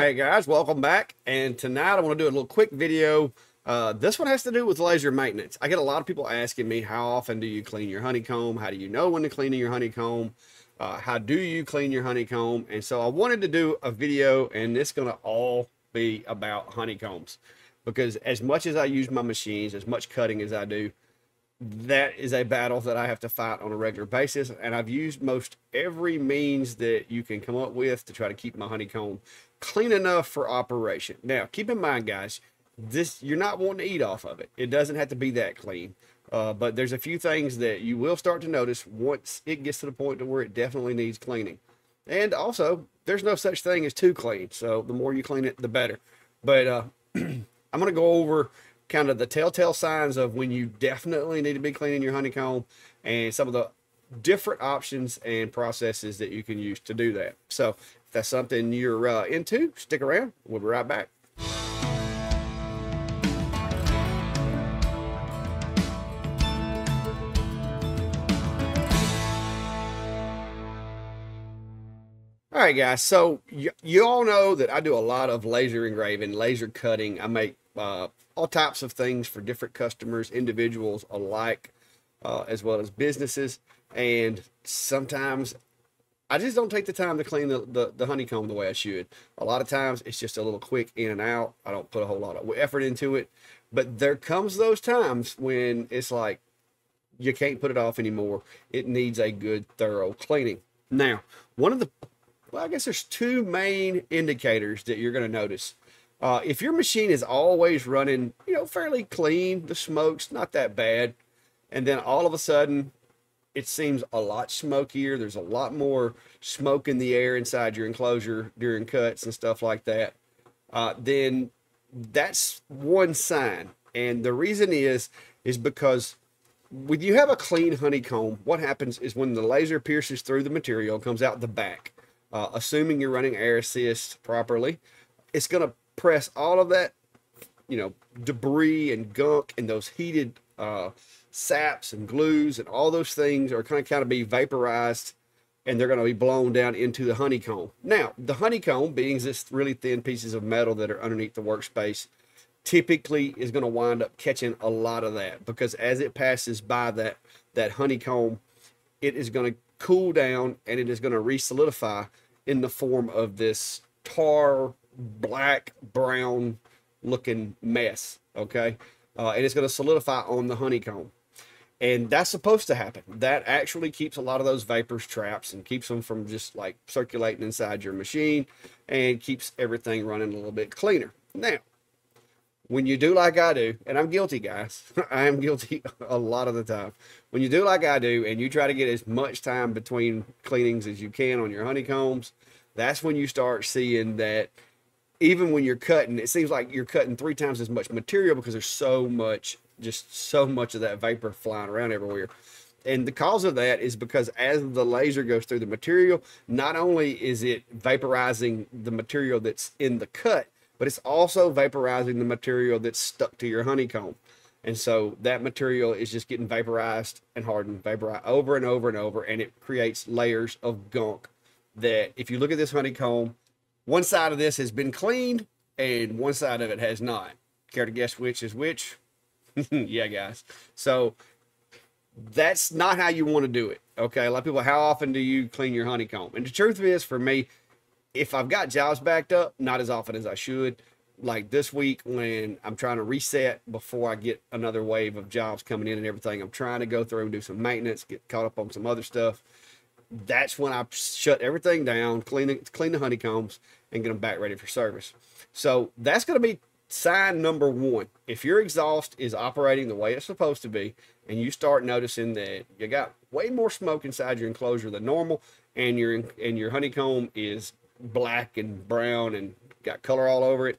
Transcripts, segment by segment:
Right, guys, welcome back. And tonight I want to do a little quick video. Uh, this one has to do with laser maintenance. I get a lot of people asking me, how often do you clean your honeycomb? How do you know when to clean your honeycomb? Uh, how do you clean your honeycomb? And so I wanted to do a video, and it's going to all be about honeycombs. Because as much as I use my machines, as much cutting as I do, that is a battle that I have to fight on a regular basis. And I've used most every means that you can come up with to try to keep my honeycomb clean enough for operation. Now, keep in mind, guys, this you're not wanting to eat off of it. It doesn't have to be that clean. Uh, but there's a few things that you will start to notice once it gets to the point to where it definitely needs cleaning. And also, there's no such thing as too clean. So the more you clean it, the better. But uh, I'm going to go over kind of the telltale signs of when you definitely need to be cleaning your honeycomb and some of the different options and processes that you can use to do that. So if that's something you're uh, into, stick around. We'll be right back. All right, guys. So you, you all know that I do a lot of laser engraving, laser cutting. I make uh, all types of things for different customers, individuals alike, uh, as well as businesses. And sometimes I just don't take the time to clean the, the, the, honeycomb the way I should. A lot of times it's just a little quick in and out. I don't put a whole lot of effort into it. But there comes those times when it's like you can't put it off anymore. It needs a good, thorough cleaning. Now, one of the well, I guess there's two main indicators that you're going to notice. Uh, if your machine is always running, you know, fairly clean, the smoke's not that bad, and then all of a sudden it seems a lot smokier. There's a lot more smoke in the air inside your enclosure during cuts and stuff like that. Uh, then that's one sign. And the reason is, is because when you have a clean honeycomb, what happens is when the laser pierces through the material, comes out the back, uh, assuming you're running air assist properly, it's going to press all of that, you know, debris and gunk and those heated uh, saps and glues and all those things are going to kind of be vaporized and they're going to be blown down into the honeycomb. Now, the honeycomb, being just really thin pieces of metal that are underneath the workspace, typically is going to wind up catching a lot of that because as it passes by that that honeycomb, it is going to cool down and it is going to re-solidify in the form of this tar, black, brown looking mess. Okay. Uh, and it's going to solidify on the honeycomb. And that's supposed to happen. That actually keeps a lot of those vapors traps and keeps them from just like circulating inside your machine and keeps everything running a little bit cleaner. Now, when you do like I do, and I'm guilty, guys, I am guilty a lot of the time. When you do like I do, and you try to get as much time between cleanings as you can on your honeycombs, that's when you start seeing that even when you're cutting, it seems like you're cutting three times as much material because there's so much, just so much of that vapor flying around everywhere. And the cause of that is because as the laser goes through the material, not only is it vaporizing the material that's in the cut, but it's also vaporizing the material that's stuck to your honeycomb. And so that material is just getting vaporized and hardened, vaporized over and over and over, and it creates layers of gunk that if you look at this honeycomb, one side of this has been cleaned and one side of it has not. Care to guess which is which? yeah, guys. So that's not how you want to do it. Okay. A lot of people, how often do you clean your honeycomb? And the truth is, for me, if I've got jobs backed up, not as often as I should. Like this week, when I'm trying to reset before I get another wave of jobs coming in and everything, I'm trying to go through and do some maintenance, get caught up on some other stuff. That's when I shut everything down, clean clean the honeycombs, and get them back ready for service. So that's going to be sign number one. If your exhaust is operating the way it's supposed to be, and you start noticing that you got way more smoke inside your enclosure than normal, and your and your honeycomb is black and brown and got color all over it,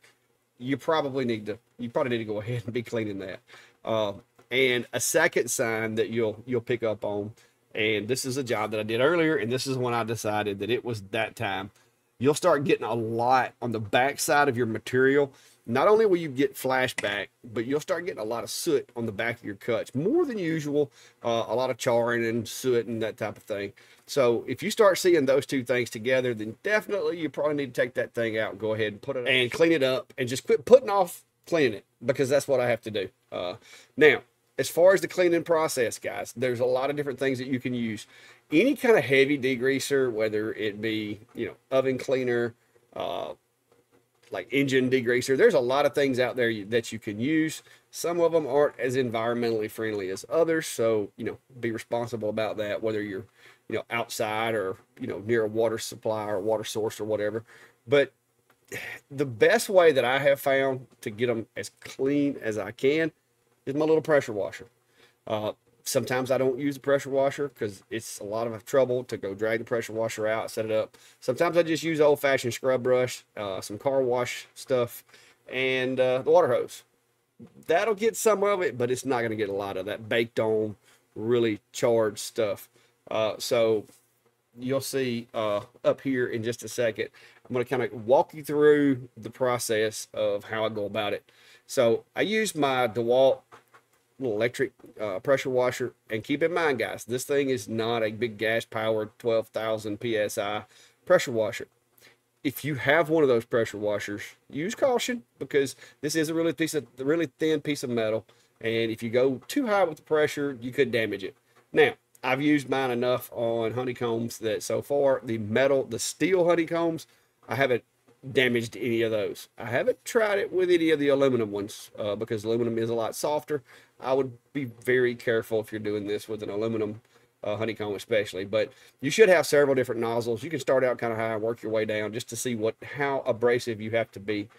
you probably need to you probably need to go ahead and be cleaning that. Uh, and a second sign that you'll you'll pick up on, and this is a job that I did earlier, and this is when I decided that it was that time, you'll start getting a lot on the back side of your material. Not only will you get flashback, but you'll start getting a lot of soot on the back of your cuts, more than usual. Uh, a lot of charring and soot and that type of thing. So if you start seeing those two things together, then definitely you probably need to take that thing out and go ahead and put it and clean it up and just quit putting off cleaning it because that's what I have to do. Uh, now, as far as the cleaning process, guys, there's a lot of different things that you can use. Any kind of heavy degreaser, whether it be, you know, oven cleaner, uh, like engine degreaser. There's a lot of things out there that you can use. Some of them aren't as environmentally friendly as others. So, you know, be responsible about that, whether you're, you know, outside or, you know, near a water supply or water source or whatever. But the best way that I have found to get them as clean as I can is my little pressure washer. Uh, Sometimes I don't use the pressure washer because it's a lot of trouble to go drag the pressure washer out, set it up. Sometimes I just use old fashioned scrub brush, uh, some car wash stuff, and uh, the water hose. That'll get some of it, but it's not going to get a lot of that baked on, really charged stuff. Uh, so you'll see uh, up here in just a second. I'm going to kind of walk you through the process of how I go about it. So I use my DeWalt little electric uh, pressure washer. And keep in mind, guys, this thing is not a big gas powered 12,000 psi pressure washer. If you have one of those pressure washers, use caution because this is a really piece of really thin piece of metal. And if you go too high with the pressure, you could damage it. Now, I've used mine enough on honeycombs that so far the metal, the steel honeycombs, I haven't damaged any of those. I haven't tried it with any of the aluminum ones uh, because aluminum is a lot softer. I would be very careful if you're doing this with an aluminum uh, honeycomb especially but you should have several different nozzles you can start out kind of high and work your way down just to see what how abrasive you have to be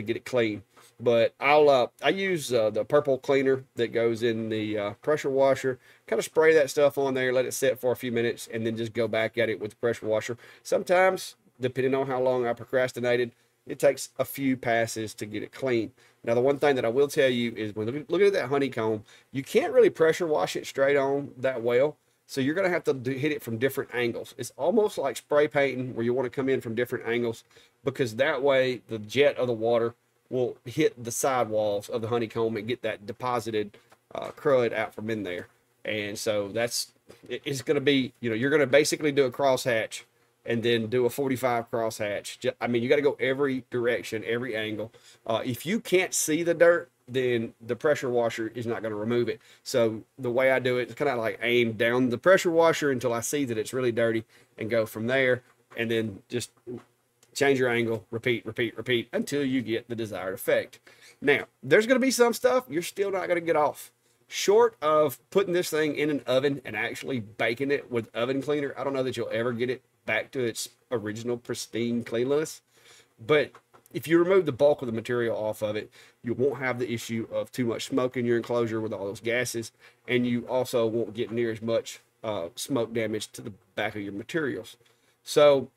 to get it clean but i'll uh, i use uh, the purple cleaner that goes in the uh, pressure washer kind of spray that stuff on there let it sit for a few minutes and then just go back at it with the pressure washer sometimes depending on how long i procrastinated it takes a few passes to get it clean. Now, the one thing that I will tell you is when looking at that honeycomb, you can't really pressure wash it straight on that well. So you're going to have to do, hit it from different angles. It's almost like spray painting where you want to come in from different angles because that way the jet of the water will hit the side walls of the honeycomb and get that deposited uh, crud out from in there. And so that's, it's going to be, you know, you're going to basically do a crosshatch and then do a 45 crosshatch. I mean, you got to go every direction, every angle. Uh, if you can't see the dirt, then the pressure washer is not going to remove it. So the way I do it is kind of like aim down the pressure washer until I see that it's really dirty and go from there and then just change your angle, repeat, repeat, repeat until you get the desired effect. Now, there's going to be some stuff you're still not going to get off. Short of putting this thing in an oven and actually baking it with oven cleaner, I don't know that you'll ever get it back to its original pristine cleanliness. But if you remove the bulk of the material off of it, you won't have the issue of too much smoke in your enclosure with all those gases, and you also won't get near as much uh, smoke damage to the back of your materials. So,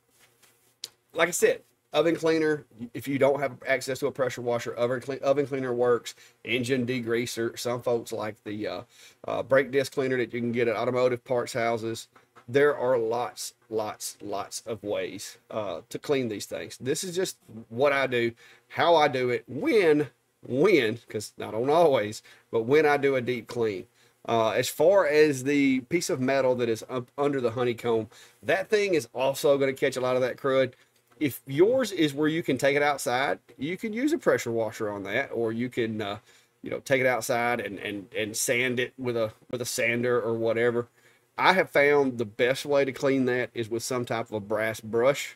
like I said, oven cleaner, if you don't have access to a pressure washer, oven, clean, oven cleaner works. Engine degreaser, some folks like the uh, uh, brake disc cleaner that you can get at automotive parts houses there are lots, lots, lots of ways uh, to clean these things. This is just what I do, how I do it, when, when, because I don't always, but when I do a deep clean. Uh, as far as the piece of metal that is under the honeycomb, that thing is also going to catch a lot of that crud. If yours is where you can take it outside, you can use a pressure washer on that, or you can, uh, you know, take it outside and, and, and sand it with a with a sander or whatever. I have found the best way to clean that is with some type of a brass brush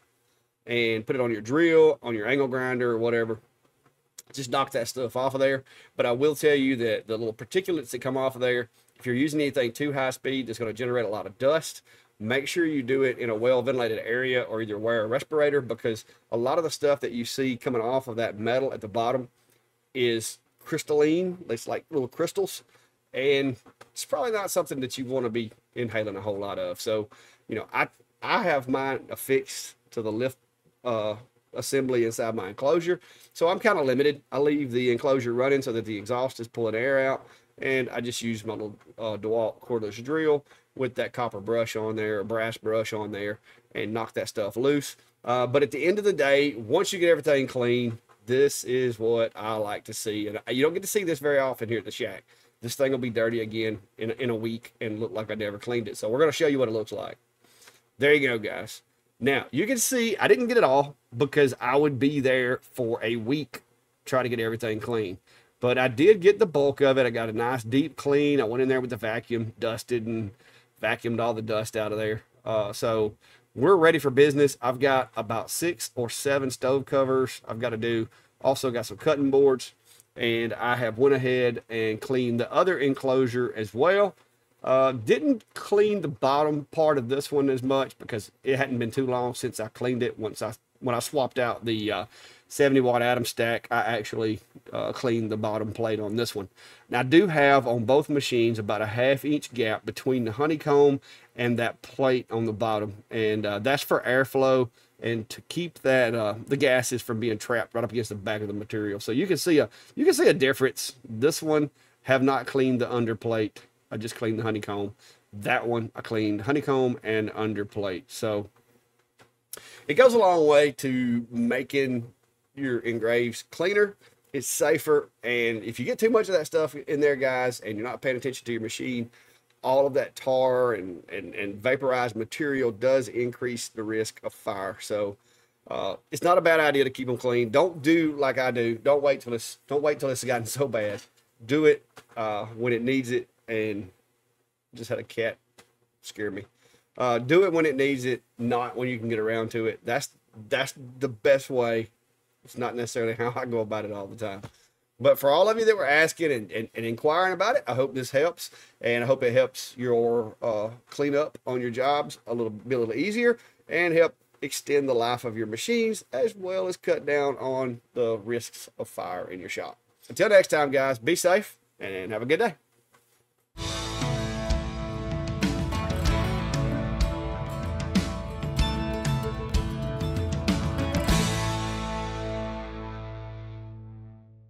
and put it on your drill, on your angle grinder or whatever. Just knock that stuff off of there. But I will tell you that the little particulates that come off of there, if you're using anything too high speed, it's going to generate a lot of dust. Make sure you do it in a well ventilated area or either wear a respirator because a lot of the stuff that you see coming off of that metal at the bottom is crystalline. It's like little crystals and it's probably not something that you want to be inhaling a whole lot of. So, you know, I I have mine affixed to the lift uh, assembly inside my enclosure, so I'm kind of limited. I leave the enclosure running so that the exhaust is pulling air out, and I just use my little uh, DeWalt cordless drill with that copper brush on there, a brass brush on there, and knock that stuff loose. Uh, but at the end of the day, once you get everything clean, this is what I like to see. And you don't get to see this very often here at the shack. This thing will be dirty again in, in a week and look like I never cleaned it. So we're going to show you what it looks like. There you go, guys. Now, you can see I didn't get it all because I would be there for a week trying to get everything clean. But I did get the bulk of it. I got a nice deep clean. I went in there with the vacuum, dusted and vacuumed all the dust out of there. Uh, so we're ready for business. I've got about six or seven stove covers I've got to do. Also got some cutting boards and I have went ahead and cleaned the other enclosure as well. Uh, didn't clean the bottom part of this one as much because it hadn't been too long since I cleaned it. Once I when I swapped out the uh, 70 watt Atomstack, I actually uh, cleaned the bottom plate on this one. Now I do have on both machines about a half inch gap between the honeycomb and that plate on the bottom, and uh, that's for airflow and to keep that uh, the gases from being trapped right up against the back of the material. So you can see a you can see a difference. This one have not cleaned the underplate. I just cleaned the honeycomb. That one I cleaned honeycomb and underplate. So it goes a long way to making your engraves cleaner. It's safer, and if you get too much of that stuff in there, guys, and you're not paying attention to your machine, all of that tar and, and, and vaporized material does increase the risk of fire. So uh, it's not a bad idea to keep them clean. Don't do like I do. Don't wait till it's don't wait till it's gotten so bad. Do it uh, when it needs it. And just had a cat scare me. Uh, do it when it needs it, not when you can get around to it. That's that's the best way. It's not necessarily how I go about it all the time. But for all of you that were asking and, and, and, inquiring about it, I hope this helps. And I hope it helps your uh, cleanup on your jobs a little, be a little easier and help extend the life of your machines as well as cut down on the risks of fire in your shop. Until next time, guys, be safe and have a good day.